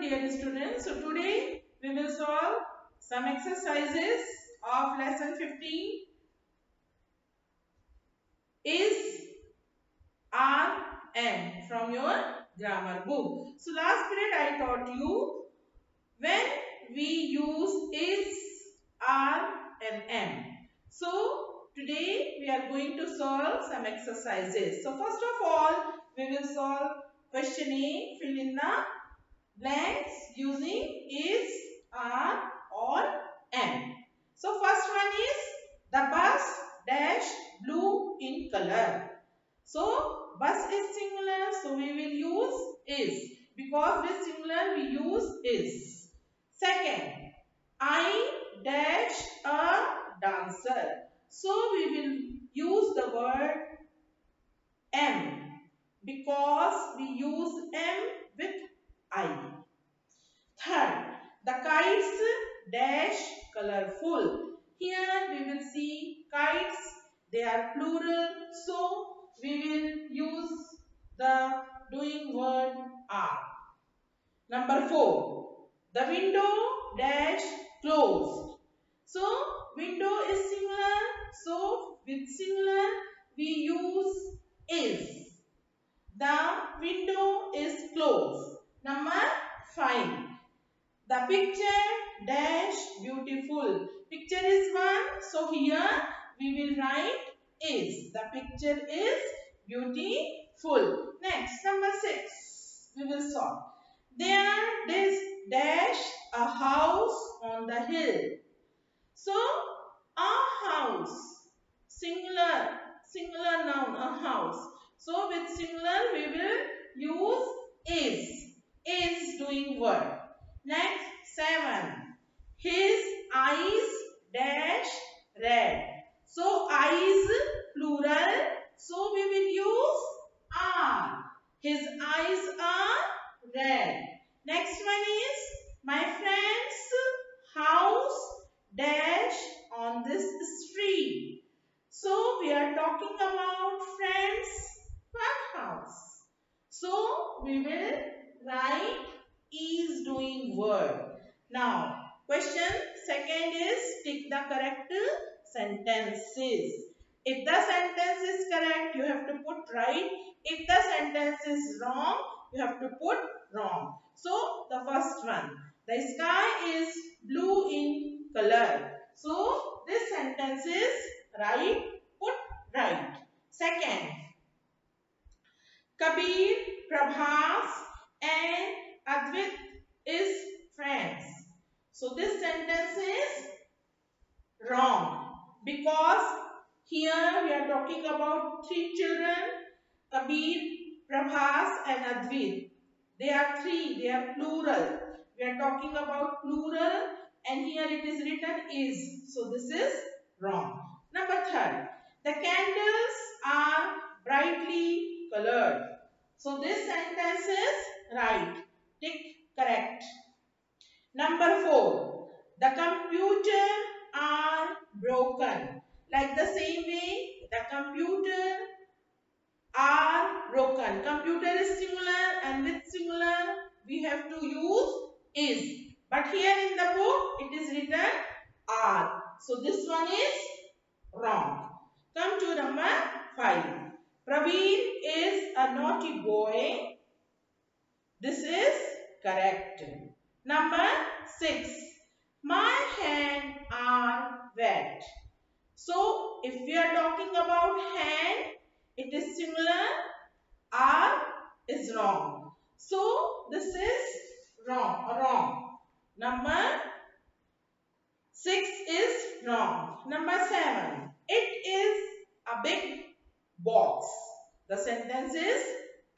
dear students. So today we will solve some exercises of lesson 15 is are and from your grammar book. So last period I taught you when we use is, are and am. So today we are going to solve some exercises. So first of all we will solve question A fill in the blanks using is, are or am. So first one is the bus dash blue in color. So bus is singular so we will use is because with singular we use is. Second I dash a dancer. So we will use the word am because we use am with kites dash colorful. Here we will see kites, they are plural. So we will use the doing word are. Number four, the window dash closed. So window is singular. So with singular we use is. The window is closed. Number five. The picture dash beautiful. Picture is one. So here we will write is. The picture is beautiful. Next number six. We will solve. There is dash a house on the hill. So a house. Singular. Singular noun. A house. So with singular we will use is. Is doing word. Next seven. His eyes dash red. So eyes plural. So we will use are. His eyes are red. Next one is my friend's house dash on this street. So we are talking about friends house. So we will write is doing word. Now question second is tick the correct sentences. If the sentence is correct you have to put right. If the sentence is wrong you have to put wrong. So the first one the sky is blue in color. So this sentence is right. Put right. Second Kabir, Prabhas and Advit is. So this sentence is wrong because here we are talking about three children Kabir, Prabhas and Advit. They are three, they are plural. We are talking about plural and here it is written is. So this is wrong. Number third, the candles are brightly colored. So this sentence is right. Correct. Number four, the computer are broken. Like the same way, the computer are broken. Computer is singular and with singular we have to use is. But here in the book it is written are. So this one is wrong. Come to number 5. Praveen is a naughty boy. This is correct. Number 6. My hands are wet. So if we are talking about hand, it is singular. Are is wrong. So this is wrong. Wrong. Number 6 is wrong. Number 7. It is a big box. The sentence is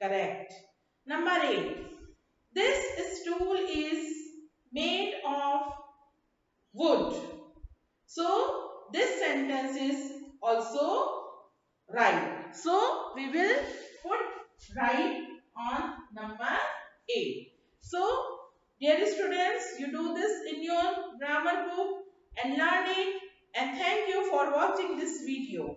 correct. Number 8. This stool is made of wood. So, this sentence is also right. So, we will put right on number 8. So, dear students, you do this in your grammar book and learn it. And thank you for watching this video.